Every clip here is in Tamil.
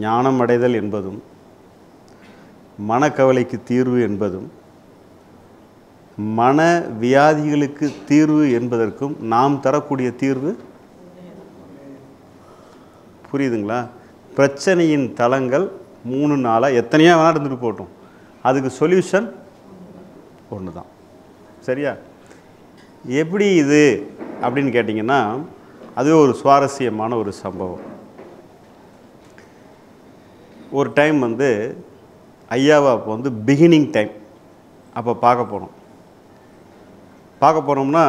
ஞானம் அடைதல் என்பதும் மனக்கவலைக்கு தீர்வு என்பதும் மன வியாதிகளுக்கு தீர்வு என்பதற்கும் நாம் தரக்கூடிய தீர்வு? புரியுதுங்களா? பிரச்சனையின் தளங்கள் மூணு நாளாக எத்தனையோ வேணால் இருந்துட்டு போகட்டும். அதுக்கு சொல்யூஷன் ஒன்று தான் சரியா? எப்படி இது அப்படின்னு கேட்டிங்கன்னா அது ஒரு சுவாரஸ்யமான ஒரு சம்பவம். ஒரு டைம் வந்து ஐயாவை அப்போ வந்து பிகினிங் டைம் அப்போ பார்க்க போனோம் பார்க்க போனோம்னா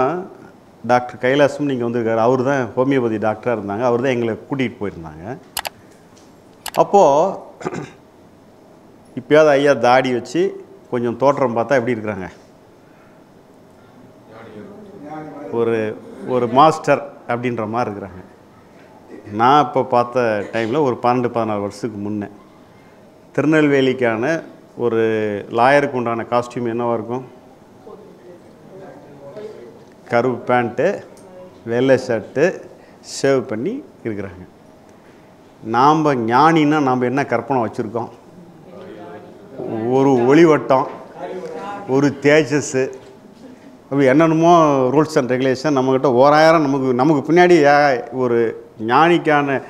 டாக்டர் கைலாசம் நீங்கள் வந்திருக்காரு. அவர் தான் ஹோமியோபதி டாக்டராக இருந்தாங்க. அவர் தான் எங்களை கூட்டிகிட்டு போயிருந்தாங்க. அப்போது இப்போயாவது ஐயா தாடி வச்சு கொஞ்சம் தோற்றம் பார்த்தா எப்படி இருக்கிறாங்க? ஒரு ஒரு மாஸ்டர் அப்படின்ற மாதிரி இருக்கிறாங்க. நான் இப்போ பார்த்த டைமில் ஒரு பன்னெண்டு பதினாறு வருஷத்துக்கு முன்னே. திருநெல்வேலிக்கான ஒரு லாயருக்கு உண்டான காஸ்டியூம் என்னவாக இருக்கும்? கருப்பு பேண்ட்டு வெள்ளை ஷர்ட்டு ஷேவ் பண்ணி இருக்கிறாங்க. நாம் ஞானின்னா நாம் என்ன கற்பனை வச்சுருக்கோம்? ஒரு ஒளிவட்டம் ஒரு தேஜஸ்ஸு அப்படி என்னென்னமோ ரூல்ஸ் அண்ட் ரெகுலேஷன் நம்மக்கிட்ட ஓராயிரம் நமக்கு நமக்கு பின்னாடி ஒரு ஞானிக்கான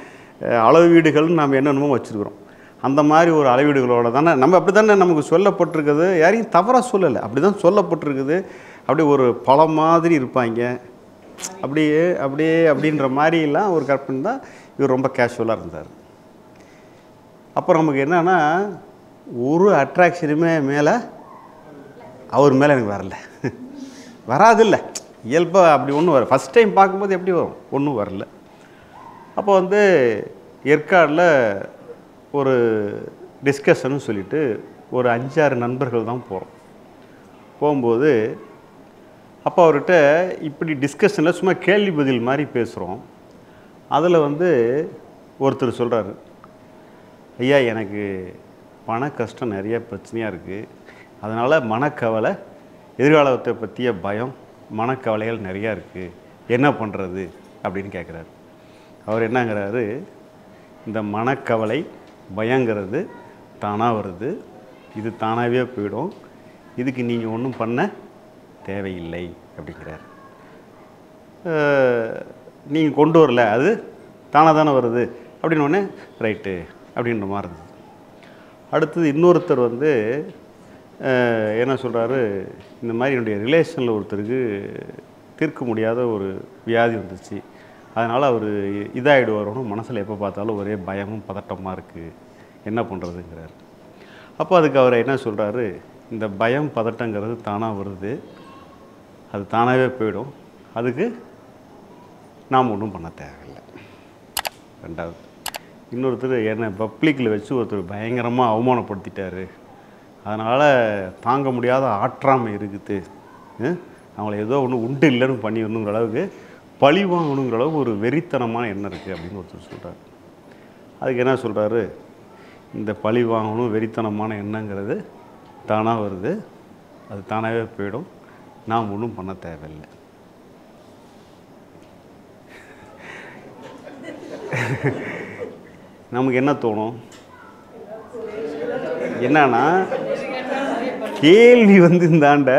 அளவு அளவீடுகள்னு நாம் என்னென்னமோ வச்சுருக்குறோம். அந்த மாதிரி ஒரு அளவீடுகளோடு தானே. நம்ம அப்படி தானே நமக்கு சொல்லப்பட்டிருக்குது. யாரையும் தவறாக சொல்லலை. அப்படி தான் சொல்லப்பட்டிருக்குது. அப்படியே ஒரு பழம் மாதிரி இருப்பாங்க. அப்படியே அப்படியே அப்படின்ற மாதிரிலாம் ஒரு கற்பனை தான் இவர் ரொம்ப கேஷுவலாக இருந்தார். அப்புறம் நமக்கு என்னென்னா ஒரு அட்ராக்ஷனுமே மேலே அவர் மேலே எனக்கு வரல. வராதில்ல. இயல்பாக அப்படி ஒன்றும் வர ஃபஸ்ட் டைம் பார்க்கும்போது எப்படி வரும்? ஒன்றும் வரல. அப்போ வந்து ஏற்காடில் ஒரு டிஸ்கஷன் சொல்லிட்டு ஒரு அஞ்சாறு நண்பர்கள் தான் போகிறோம் போகும்போது அப்போ அவர்கிட்ட இப்படி டிஸ்கஷனில் சும்மா கேள்வி பதில் மாதிரி பேசுகிறோம் அதில் வந்து ஒருத்தர் சொல்கிறாரு ஐயா எனக்கு பண கஷ்டம் நிறைய பிரச்சனையாக இருக்குது அதனால் மனக்கவலை எதிர்காலத்தை பற்றிய பயம் மனக்கவலைகள் நிறையா இருக்குது என்ன பண்ணுறது அப்படின்னு கேட்குறாரு அவர் என்னங்கிறாரு இந்த மனக்கவலை பயங்கிறது தானாக வருது. இது தானாகவே போயிடும். இதுக்கு நீங்கள் ஒன்றும் பண்ண தேவையில்லை அப்படிங்கிறார். நீங்கள் கொண்டு வரல அது தானாக தானே வருது. அப்படின்னு ஒன்று ரைட்டு அப்படின்ற மாதிரி இருந்தது. அடுத்தது இன்னொருத்தர் வந்து என்ன சொல்கிறாரு இந்த மாதிரி என்னுடைய ரிலேஷனில் ஒருத்தருக்கு தீர்க்க முடியாத ஒரு வியாதி வந்துச்சு அதனால் அவர் இதாகிடுவாரோன்னு மனசில் எப்போ பார்த்தாலும் ஒரே பயமும் பதட்டமாக இருக்குது என்ன பண்ணுறதுங்கிறார் அப்போ அதுக்கு அவர் என்ன சொல்கிறாரு இந்த பயம் பதட்டங்கிறது தானாக வருது. அது தானாகவே போயிடும். அதுக்கு நாம் ஒன்றும் பண்ண தேவையில்லை. ரெண்டாவது. இன்னொருத்தர் என்னை பப்ளிக்கில் வச்சு ஒருத்தர் பயங்கரமாக அவமானப்படுத்திட்டார். அதனால் தாங்க முடியாத ஆற்றாமை இருக்குது. அவங்கள ஏதோ ஒன்று உண்டு இல்லைன்னு பண்ணிடணுங்கிற அளவுக்கு பழி வாங்கணுங்கிற அளவுக்கு ஒரு வெறித்தனமான எண்ணம் இருக்குது அப்படின்னு ஒருத்தர் சொல்கிறார் அதுக்கு என்ன சொல்கிறாரு இந்த பழி வாங்கணும் வெறித்தனமான எண்ணங்கிறது தானாக வருது. அது தானாகவே போயிடும். நாம் ஒன்றும் பண்ண தேவையில்லை. நமக்கு என்ன தோணும்? என்னன்னா கேள்வி வந்து இந்தாண்ட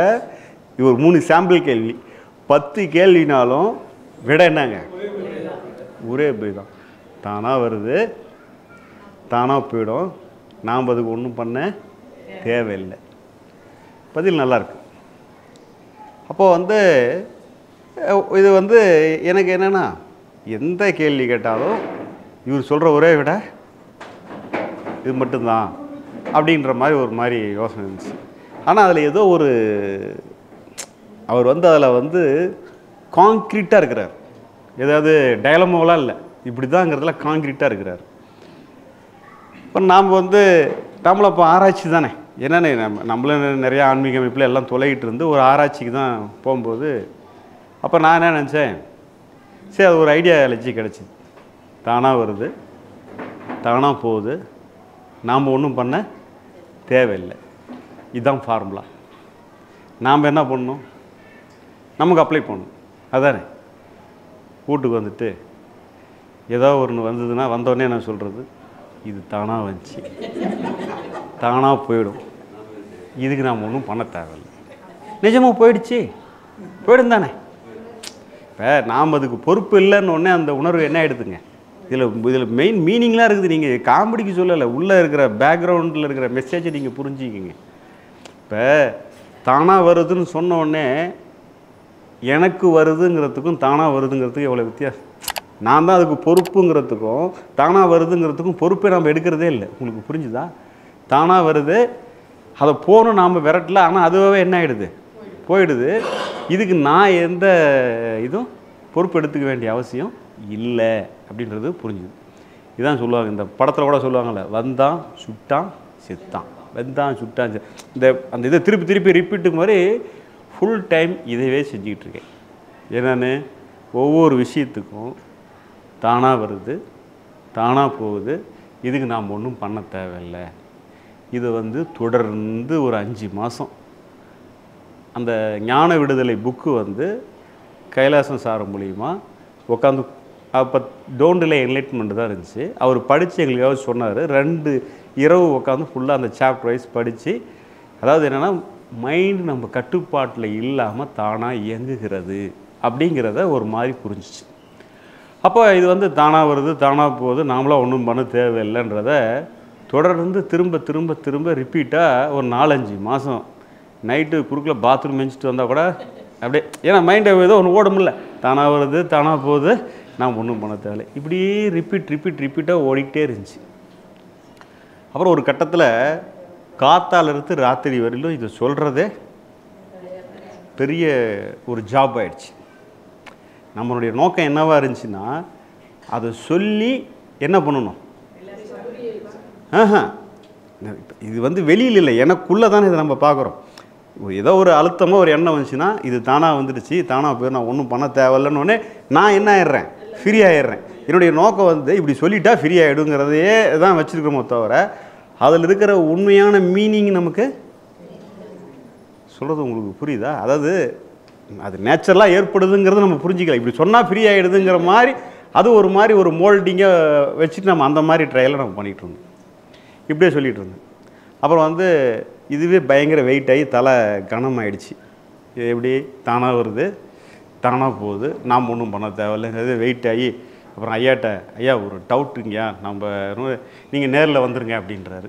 இது ஒரு மூணு சாம்பிள் கேள்வி. பத்து கேள்வினாலும் விட என்னங்க? ஒரே போய் தான். தானாக வருது தானாக போயிடும். நாம் அதுக்கு ஒன்றும் பண்ண தேவையில்லை. பதில் நல்லாயிருக்கு அப்போது வந்து இது வந்து எனக்கு என்னென்னா எந்த கேள்வி கேட்டாலும் இவர் சொல்கிற ஒரே விட இது மட்டும்தான் அப்படின்ற மாதிரி ஒரு மாதிரி யோசனை இருந்துச்சு. ஆனால் அதில் ஏதோ ஒரு அவர் வந்து அதில் வந்து காங்க்ரீட்டாக இருக்கிறார். ஏதாவது டயலமோலாம் இல்லை. இப்படி தாங்கிறதுல காங்கிரீட்டாக இருக்கிறார். இப்போ நாம் வந்து நம்மளை இப்போ ஆராய்ச்சி தானே? என்னென்ன நம்ம நம்மளும் நிறைய ஆன்மீக அமைப்பில் எல்லாம் தொலைகிட்டு இருந்து ஒரு ஆராய்ச்சிக்கு தான் போகும்போது அப்போ நான் என்ன நினச்சேன்? சரி அது ஒரு ஐடியாலஜி கிடச்சிது தானாக வருது. தானாக போகுது. நாம் ஒன்றும் பண்ண தேவையில்லை. இதுதான் ஃபார்முலா நாம் என்ன பண்ணணும்? நமக்கு அப்ளை பண்ணணும். அதானே? வீட்டுக்கு வந்துட்டு ஏதோ ஒன்று வந்ததுன்னா வந்தோடனே நான் சொல்கிறது இது தானாக வந்துச்சு. தானாக போயிடும். இதுக்கு நாம் ஒன்றும் பண்ண தேவையில்லை. நிஜமாக போயிடுச்சு. போயிடும் தானே. இப்போ நாம் அதுக்கு பொறுப்பு இல்லைன்னு உடனே அந்த உணர்வு என்ன ஆகிடுதுங்க இதில் இதில் மெயின் மீனிங்லாம் இருக்குது. நீங்கள் காமெடிக்கு சொல்லலை. உள்ளே இருக்கிற பேக்ரவுண்டில் இருக்கிற மெசேஜை நீங்கள் புரிஞ்சுக்கிங்க. இப்போ தானாக வருதுன்னு சொன்ன உடனே எனக்கு வருதுங்கிறதுக்கும் தானாக வருதுங்கிறதுக்கும் எவ்வளோ வித்தியாசம்? நான் தான் அதுக்கு பொறுப்புங்கிறதுக்கும் தானாக வருதுங்கிறதுக்கும் பொறுப்பே நம்ம எடுக்கிறதே இல்லை. உங்களுக்கு புரிஞ்சுதா? தானாக வருது அதை போகணும் நாம் விரட்டல ஆனால் அதுவே என்ன ஆகிடுது போயிடுது. இதுக்கு நான் எந்த இதுவும் பொறுப்பு எடுத்துக்க வேண்டிய அவசியம் இல்லை அப்படின்றது புரிஞ்சுது. இதான் சொல்லுவாங்க இந்த படத்தில் கூட சொல்லுவாங்கள்ல வந்தான் சுட்டான் செத்தான். வெந்தான் சுட்டான் செ- இந்த அந்த இதை திருப்பி திருப்பி ரிப்பீட்டுக்கு மாதிரி ஃபுல் டைம் இதைவே செஞ்சுக்கிட்டு இருக்கேன் என்னென்னு ஒவ்வொரு விஷயத்துக்கும் தானாக வருது தானாக போகுது. இதுக்கு நாம் ஒன்றும் பண்ண தேவையில்லை. இது வந்து தொடர்ந்து ஒரு அஞ்சு மாதம் அந்த ஞான விடுதலை புக்கு வந்து கைலாசம் சார் மூலிமா உட்காந்து அப்போ டோன்டில் என்லைட்மெண்ட் தான் இருந்துச்சு. அவர் படித்து எங்களுக்காக சொன்னார். ரெண்டு இரவு உட்காந்து ஃபுல்லாக அந்த சாப்டர் வைஸ் படித்து அதாவது என்னென்னா மைண்டு நம்ம கட்டுப்பாட்டில் இல்லாமல் தானாக இயங்குகிறது அப்படிங்கிறத ஒரு மாதிரி புரிஞ்சிச்சு. அப்போ இது வந்து தானாக வருது தானாக போகுது நாமளாக ஒன்றும் பண்ண தேவையில்லைன்றத தொடர்ந்து திரும்ப திரும்ப திரும்ப ரிப்பீட்டாக ஒரு நாலஞ்சு மாதம் நைட்டு குறுக்கில் பாத்ரூம் மெஞ்சிட்டு வந்தால் கூட அப்படியே ஏன்னா மைண்டை ஏதோ ஒன்று ஓடுமில்ல தானாக வருது தானாக போகுது நாம் ஒன்றும் பண்ண தேவையில்லை. இப்படியே ரிப்பீட் ரிப்பீட் ரிப்பீட்டாக ஓடிக்கிட்டே இருந்துச்சு. அப்புறம் ஒரு கட்டத்தில் காத்தால இருந்து ராத்திரி வரையிலும் இதை சொல்கிறதே பெரிய ஒரு ஜாப் ஆயிடுச்சு. நம்மளுடைய நோக்கம் என்னவாக இருந்துச்சுன்னா அதை சொல்லி என்ன பண்ணணும்? ஆஹா. இது வந்து வெளியில் இல்லை எனக்குள்ளே தானே இதை நம்ம பார்க்குறோம். ஏதோ ஒரு அழுத்தமாக ஒரு எண்ணம் வந்துச்சுன்னா இது தானாக வந்துடுச்சு தானாக போய் நான் ஒன்றும் பண்ண தேவையில்லைன்னு உடனே நான் என்ன ஆயிடுறேன்? ஃப்ரீ ஆயிடுறேன். என்னுடைய நோக்கம் வந்து இப்படி சொல்லிட்டா ஃப்ரீ ஆகிடுங்கிறதையே தான் வச்சுருக்கிறோமோ தவிர அதில் இருக்கிற உண்மையான மீனிங் நமக்கு சொல்கிறது உங்களுக்கு புரியுதா? அதாவது அது நேச்சுரலாக ஏற்படுதுங்கிறத நம்ம புரிஞ்சிக்கலாம் இப்படி சொன்னால் ஃப்ரீ ஆகிடுதுங்கிற மாதிரி அது ஒரு மாதிரி ஒரு மோல்டிங்காக வச்சுட்டு நம்ம அந்த மாதிரி ட்ரையலை நம்ம பண்ணிகிட்டு இருந்தோம். இப்படியே சொல்லிகிட்டு இருந்தேன். அப்புறம் வந்து இதுவே பயங்கர வெயிட் ஆகி தலை கனமாயிடுச்சு. இது எப்படி? தானாக வருது தானாக போகுது. நாம் ஒன்றும் பண்ண தேவையில்லைங்கிறது வெயிட் ஆகி அப்புறம் ஐயாட்ட ஐயா ஒரு டவுட்டுங்கய்யா நம்ம நீங்கள் நேரில் வந்துருங்க அப்படின்றாரு.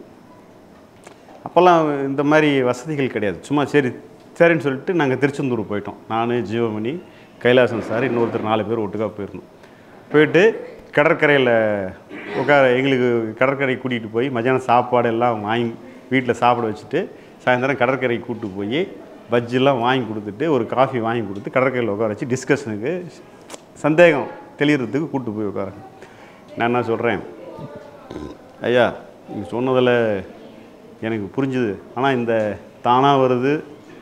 அப்போல்லாம் இந்த மாதிரி வசதிகள் கிடையாது. சும்மா சரி சரின்னு சொல்லிட்டு நாங்கள் திருச்செந்தூர் போயிட்டோம். நான் ஜீவமணி கைலாசன் சார் இன்னொருத்தர் நாலு பேர் ஒட்டுக்கா போயிருந்தோம். போயிட்டு கடற்கரையில் உட்கார எங்களுக்கு கடற்கரை கூட்டிகிட்டு போய் மத்தியானம் சாப்பாடு எல்லாம் வாங்கி வீட்டில் சாப்பிட வச்சுட்டு சாயந்தரம் கடற்கரைக்கு கூப்பிட்டு போய் பஜ்ஜிலாம் வாங்கி கொடுத்துட்டு ஒரு காஃபி வாங்கி கொடுத்து கடற்கரையில் உட்கார வச்சு டிஸ்கஷனுக்கு சந்தேகம். தெளிகிறதுக்கு கூப்பிட்டு போய் உட்காரங்க. நான் என்ன சொல்கிறேன் ஐயா நீங்கள் சொன்னதில் எனக்கு புரிஞ்சுது. ஆனால் இந்த தானாக வருது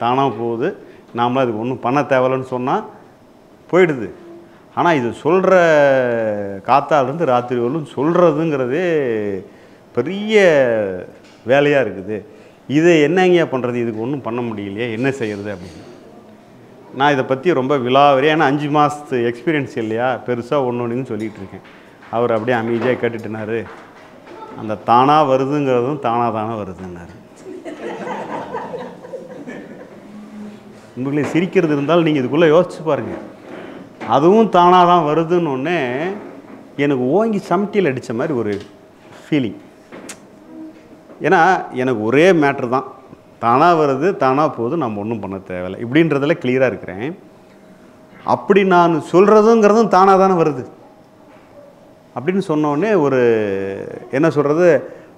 தானாக போகுது. நாமளாக அதுக்கு ஒன்றும் பண்ண தேவையில்லைன்னு சொன்னால் போயிடுது. ஆனால் இது சொல்கிற காத்தாலேருந்து ராத்திரி வரலும் சொல்கிறதுங்கிறதே பெரிய வேலையாக இருக்குது. இதை என்னங்கய்யா பண்ணுறது இதுக்கு ஒன்றும் பண்ண முடியலையே. என்ன செய்கிறது அப்படின்னு. நான் இதை பற்றி ரொம்ப விலாவரியா ஏன்னா அஞ்சு மாதத்து எக்ஸ்பீரியன்ஸ் இல்லையா? பெருசாக ஒன்று ஒன்றுன்னு சொல்லிகிட்டு இருக்கேன். அவர் அப்படியே அமைதியாக கேட்டுட்டுனாரு. அந்த தானாக வருதுங்கிறதும் தானாக தானே வருதுன்னாரு. உங்களுக்குள்ளே சிரிக்கிறது இருந்தால் நீங்கள் இதுக்குள்ளே யோசிச்சு பாருங்கள் அதுவும் தானாக தான் வருதுன்னு எனக்கு ஓங்கி சமட்டியில் அடித்த மாதிரி ஒரு ஃபீலிங் ஏன்னா எனக்கு ஒரே மேட்ரு தான். தானாக வருது தானாக போகுது நம்ம ஒன்றும் பண்ண தேவையில்லை. இப்படின்றதில் கிளியராக இருக்கிறேன். அப்படி நான் சொல்கிறதுங்கிறதும் தானாக தானே வருது. அப்படின்னு சொன்னோடனே ஒரு என்ன சொல்கிறது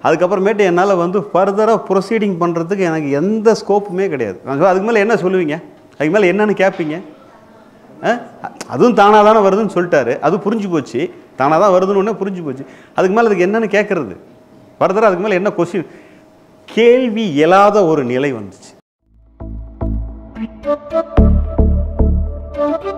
அதுக்கப்புறமேட்டு என்னால் வந்து ஃபர்தராக ப்ரொசீடிங் பண்ணுறதுக்கு எனக்கு எந்த ஸ்கோப்புமே கிடையாது. நான் அதுக்கு மேலே என்ன சொல்லுவீங்க? அதுக்கு மேலே என்னென்னு கேட்பீங்க அதுவும் தானாக தானே வருதுன்னு சொல்லிட்டாரு. அது புரிஞ்சு போச்சு. தானாக தான் வருதுன்னு புரிஞ்சு போச்சு. அதுக்கு மேலே அதுக்கு என்னென்னு கேட்குறது ஃபர்தராக அதுக்கு மேலே என்ன கொஸ்டின் கேள்வி இயலாத ஒரு நிலை வந்துச்சு Thank you.